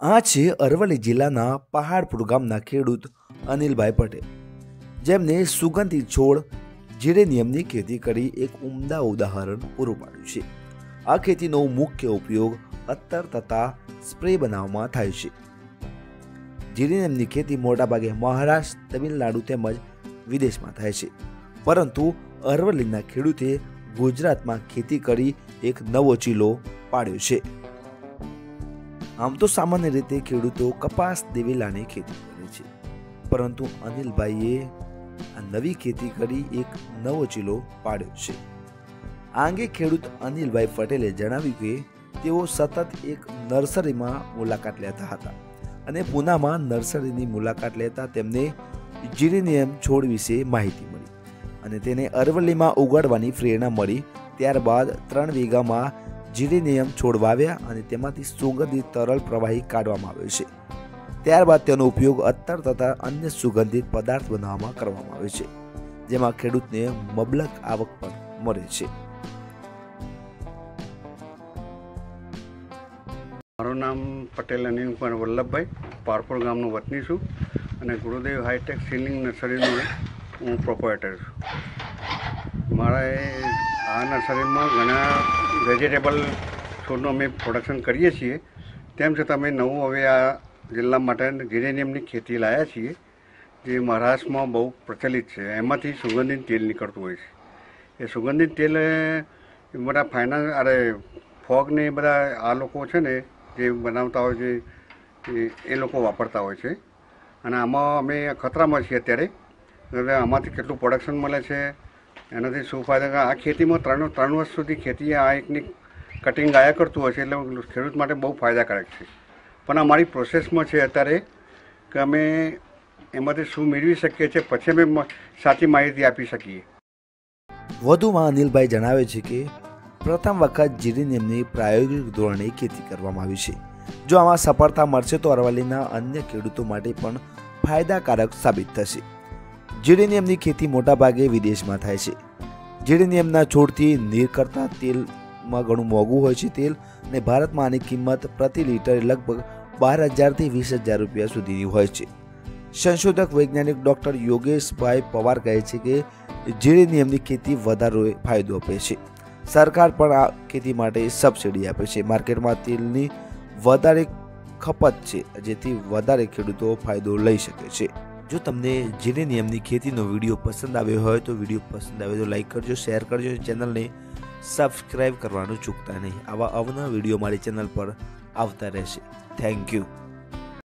આ છે અરવલ્લી જિલ્લાના પહાડપુર ગામના ખેડૂત અનિલભાઈ પટેલ, જેમને સુગંધિત છોડ, જીરેનિયમની ખેતી કરી એક ઉમદા ઉદાહરણ પૂરું પાડ્યું છે. આ ખેતીનો મુખ્ય ઉપયોગ અત્તર તથા સ્પ્રે બનાવવામાં થાય છે. જીરેનિયમની ખેતી મોટાભાગે મહારાષ્ટ્ર, તમિલનાડુ તેમજ વિદેશમાં થાય છે. પરંતુ અરવલ્લીના ખેડૂતે ગુજરાતમાં ખેતી કરી એક નવો ચીલો પાડ્યો છે. આમ તો સામાન્ય રીતે ખેડૂતો કપાસ દિવેલાની ખેતી કરે છે. પરંતુ અનિલભાઈએ આ નવી ખેતી કરી એક નવો ચીલો પાડ્યો છે. આ અંગે ખેડૂત અનિલભાઈ પટેલે જણાવ્યું કે તેઓ સતત એક નર્સરીમાં મુલાકાત લેતા હતા અને પૂનામાં નર્સરીની મુલાકાત લેતા તેમને જીરેનિયમ છોડ વિશે માહિતી મળી અને તેને અરવલ્લીમાં ઉગાડવાની પ્રેરણા મળી. ત્યારબાદ ત્રણ વીઘામાં જીરેનિયમ છોડ વાવ્યા અને તેમાંથી સુગંધિત તરલ પ્રવાહી કાઢવામાં આવે છે. ત્યારબાદ તેનો ઉપયોગ અત્તર તથા અન્ય સુગંધિત પદાર્થ બનાવવામાં કરવામાં આવે છે, જેમાં ખેડૂતને મબલક આવક પણ મળે છે. મારું નામ પટેલ અનિલ કુમાર વલ્લભભાઈ, પારપુર ગામનો વતની છું અને ગુરુદેવ હાઈટેક સીલિંગ નર્સરીનો હું પ્રોપરેટર છું. મારા આ નર્સરીમાં ઘણા વેજીટેબલ છોડનું અમે પ્રોડક્શન કરીએ છીએ. તેમ છતાં અમે નવું હવે આ જિલ્લા માટે ગિરેનિયમની ખેતી લાવ્યા છીએ, જે મહારાષ્ટ્રમાં બહુ પ્રચલિત છે. એમાંથી સુગંધિત તેલ નીકળતું હોય છે. એ સુગંધિત તેલ બધા ફાઇનાન્સ અરે ફોગને બધા આ લોકો છે ને, જે બનાવતા હોય છે, એ લોકો વાપરતા હોય છે. અને આમાં અમે ખતરામાં છીએ અત્યારે. હવે આમાંથી કેટલું પ્રોડક્શન મળે છે એનાથી શું ફાયદા? આ ખેતીમાં ત્રણ ત્રણ વર્ષ સુધી ખેતી આ એકની કટિંગ ગાયા કરતું હોય છે, એટલે ખેડૂત માટે બહુ ફાયદાકારક છે. પણ અમારી પ્રોસેસમાં છે અત્યારે કે અમે એમાંથી શું મેળવી શકીએ છીએ, પછી અમે સાચી માહિતી આપી શકીએ. વધુમાં અનિલભાઈ જણાવે છે કે, પ્રથમ વખત જીરેનિયમની પ્રાયોગિક ધોરણે ખેતી કરવામાં આવી છે. જો આમાં સફળતા મળશે તો અરવલ્લીના અન્ય ખેડૂતો માટે પણ ફાયદાકારક સાબિત થશે. જીરેનિયમની ખેતી મોટાભાગે વિદેશમાં થાય છે. જીરેનિયમના છોડથી નીર કરતાં તેલમાં ઘણું મોંઘું હોય છે તેલ અને ભારતમાં આની કિંમત પ્રતિ લીટર લગભગ બાર હજારથી વીસ હજાર રૂપિયા સુધીની હોય છે. સંશોધક વૈજ્ઞાનિક ડૉક્ટર યોગેશભાઈ પવાર કહે છે કે જીરેનિયમની ખેતી વધારે ફાયદો આપે છે. સરકાર પણ આ ખેતી માટે સબસિડી આપે છે. માર્કેટમાં તેલની વધારે ખપત છે, જેથી વધારે ખેડૂતો ફાયદો લઈ શકે છે. જો તમને જીરેનિયમની ખેતીનો વીડિયો પસંદ આવ્યો હોય તો વીડિયો પસંદ આવ્યો તો લાઈક કરજો શેર કરજો ચેનલને સબસ્ક્રાઈબ કરવાનું ચૂકતા નહીં. આવા અવના વીડિયો મારી ચેનલ પર આવતા રહેશે. Thank you